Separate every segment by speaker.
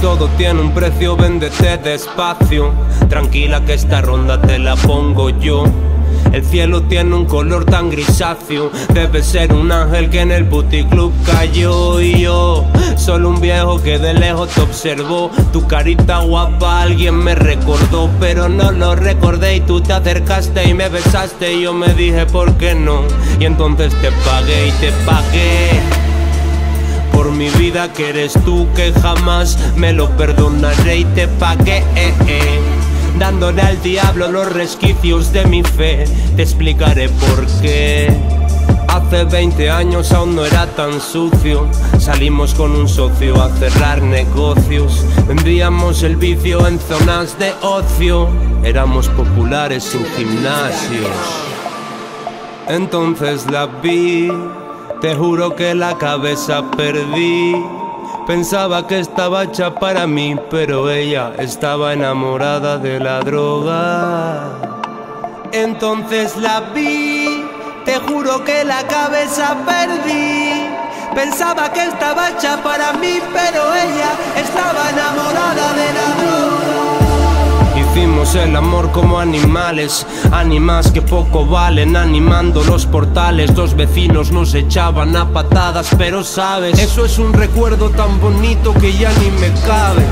Speaker 1: todo tiene un precio, véndete despacio. Tranquila que esta ronda te la pongo yo. El cielo tiene un color tan grisáceo Debe ser un ángel que en el club cayó Y yo, solo un viejo que de lejos te observó Tu carita guapa alguien me recordó Pero no lo recordé y tú te acercaste y me besaste Y yo me dije ¿por qué no? Y entonces te pagué y te pagué por mi vida que eres tú que jamás me lo perdonaré y te pagué dándole al diablo los resquicios de mi fe. Te explicaré por qué. Hace 20 años aún no era tan sucio. Salimos con un socio a cerrar negocios. Vendíamos el vicio en zonas de ocio. Éramos populares sin gimnasios. Entonces la vi, te juro que la cabeza perdí. Pensaba que estaba hecha para mí, pero ella estaba enamorada de la droga. Entonces la vi, te juro que la cabeza perdí. Pensaba que estaba hecha para mí, pero ella estaba enamorada de la droga. El amor como animales, ánimas que poco valen, animando los portales. Dos vecinos nos echaban a patadas, pero sabes, eso es un recuerdo tan bonito que ya ni me cabe.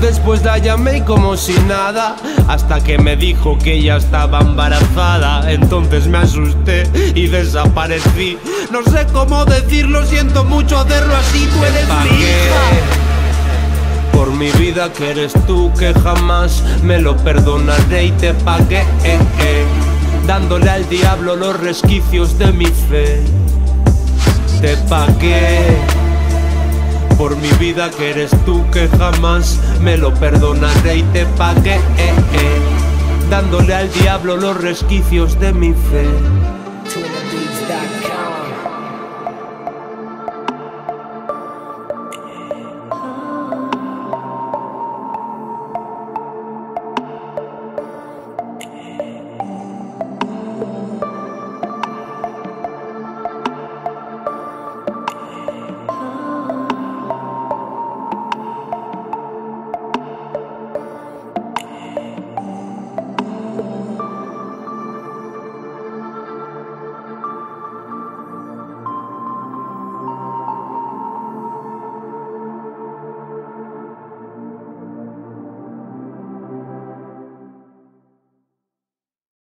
Speaker 1: Después la llamé como si nada, hasta que me dijo que ella estaba embarazada. Entonces me asusté y desaparecí. No sé cómo decirlo, siento mucho hacerlo así, tú que eres tú que jamás me lo perdonaré y te pagué eh, eh, dándole al diablo los resquicios de mi fe. Te pagué por mi vida que eres tú que jamás me lo perdonaré y te pagué eh, dándole al diablo los resquicios de mi fe